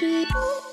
Boop.